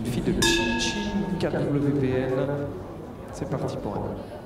une fille de Chichi KWPN. C'est parti pour elle.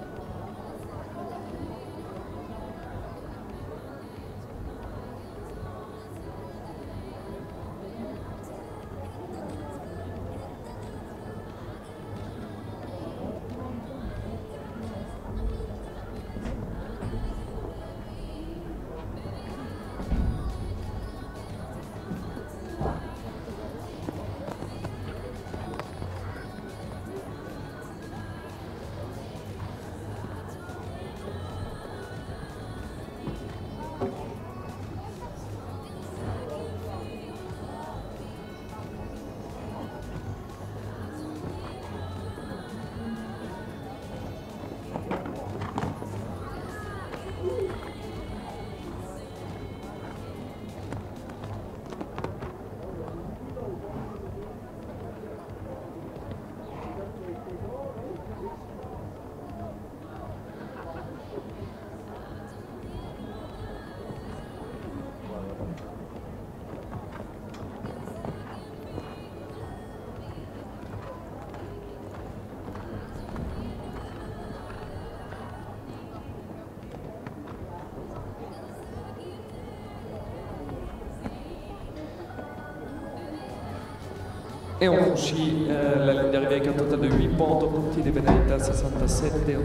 Et on franchit euh, la ligne d'arrivée avec un total de 8 points. Totti de Benedetta 67 et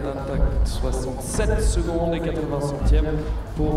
67 secondes et 80 centièmes pour